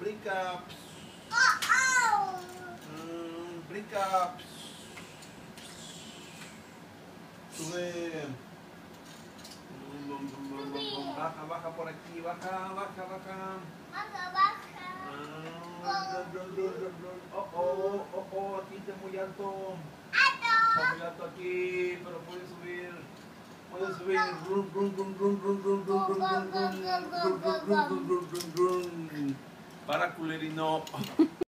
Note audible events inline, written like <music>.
beli cups hmm, beli Baja, swim por aquí, baja, baja, baja. Baja, baja. Oh oh oh oh, aquí está muy alto. Está muy alto aquí, pero puede subir. Puede subir. Para culer y no. <laughs>